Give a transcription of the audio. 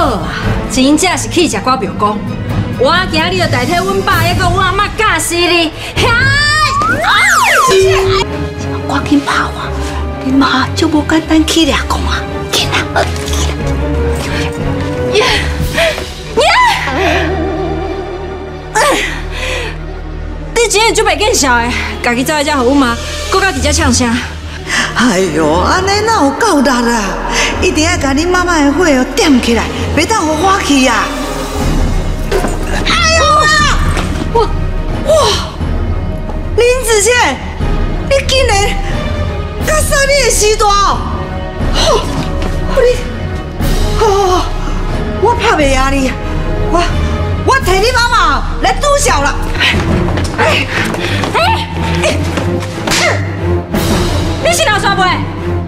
好啊，真正是气食瓜表公。我今日就代替阮爸，还讲阮阿妈嫁死你。赶紧拍我，你妈就无简单起来讲啊，起来，耶耶！你真日就袂见笑的，家己走来遮好阮妈，搁甲伫遮呛声。哎呦，安尼哪有够力啊？一定要把你妈妈的火哦点起来，别当互火气呀！哎呦啊！我哇，林子倩，你竟然敢杀你的时段哦！好，你，好好好，我怕袂赢你，我我替你妈妈来拄笑了。会。